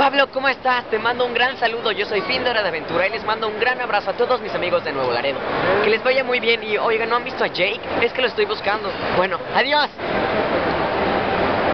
Pablo, ¿cómo estás? Te mando un gran saludo. Yo soy Findora de Aventura y les mando un gran abrazo a todos mis amigos de Nuevo Laredo. Que les vaya muy bien y, oigan, ¿no han visto a Jake? Es que lo estoy buscando. Bueno, adiós.